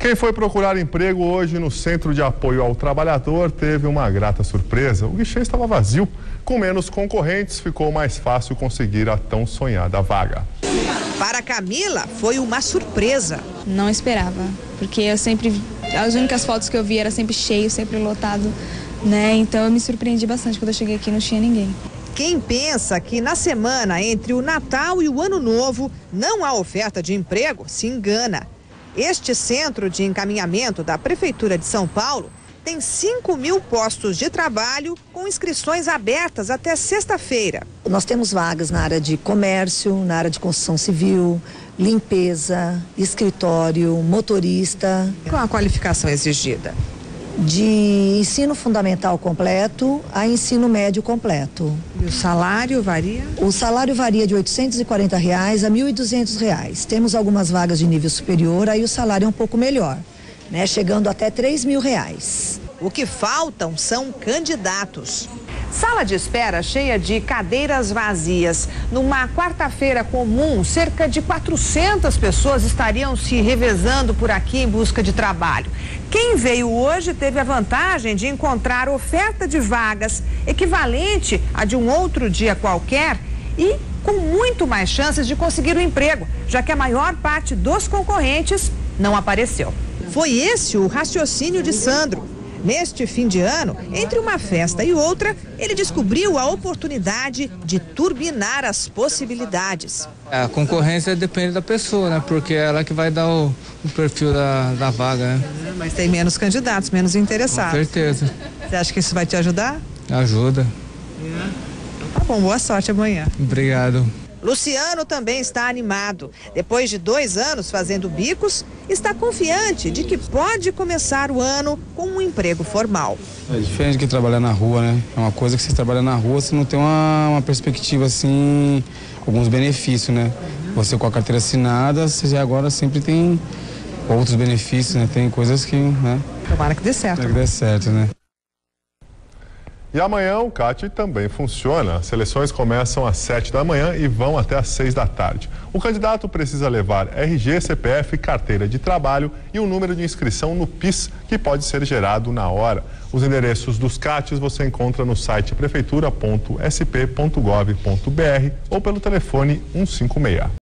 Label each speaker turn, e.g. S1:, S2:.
S1: Quem foi procurar emprego hoje no Centro de Apoio ao Trabalhador teve uma grata surpresa. O guichê estava vazio. Com menos concorrentes, ficou mais fácil conseguir a tão sonhada vaga.
S2: Para Camila, foi uma surpresa.
S3: Não esperava, porque eu sempre. As únicas fotos que eu vi era sempre cheio, sempre lotado, né? Então eu me surpreendi bastante quando eu cheguei aqui não tinha ninguém.
S2: Quem pensa que na semana entre o Natal e o Ano Novo não há oferta de emprego, se engana. Este centro de encaminhamento da Prefeitura de São Paulo tem 5 mil postos de trabalho com inscrições abertas até sexta-feira.
S4: Nós temos vagas na área de comércio, na área de construção civil, limpeza, escritório, motorista.
S2: Qual a qualificação exigida?
S4: De ensino fundamental completo a ensino médio completo.
S2: E o salário varia?
S4: O salário varia de 840 reais a 1.200 reais. Temos algumas vagas de nível superior, aí o salário é um pouco melhor, né? Chegando até 3 mil reais.
S2: O que faltam são candidatos. Sala de espera cheia de cadeiras vazias. Numa quarta-feira comum, cerca de 400 pessoas estariam se revezando por aqui em busca de trabalho. Quem veio hoje teve a vantagem de encontrar oferta de vagas equivalente a de um outro dia qualquer e com muito mais chances de conseguir o um emprego, já que a maior parte dos concorrentes não apareceu. Foi esse o raciocínio de Sandro. Neste fim de ano, entre uma festa e outra, ele descobriu a oportunidade de turbinar as possibilidades.
S5: A concorrência depende da pessoa, né? Porque é ela que vai dar o, o perfil da, da vaga, né?
S2: Mas tem menos candidatos, menos interessados.
S5: Com certeza.
S2: Você acha que isso vai te ajudar?
S5: Ajuda.
S2: Tá bom, boa sorte amanhã.
S5: Obrigado.
S2: Luciano também está animado. Depois de dois anos fazendo bicos, está confiante de que pode começar o ano com um emprego formal.
S5: É diferente que trabalhar na rua, né? É uma coisa que você trabalha na rua, você não tem uma, uma perspectiva assim, alguns benefícios, né? Você com a carteira assinada, você já agora sempre tem outros benefícios, né? Tem coisas que, né?
S2: Tomara que dê certo.
S5: Tomara que dê certo, né?
S1: E amanhã o CAT também funciona. As seleções começam às 7 da manhã e vão até às 6 da tarde. O candidato precisa levar RG, CPF, carteira de trabalho e o um número de inscrição no PIS, que pode ser gerado na hora. Os endereços dos CATs você encontra no site prefeitura.sp.gov.br ou pelo telefone 156.